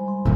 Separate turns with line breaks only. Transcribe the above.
you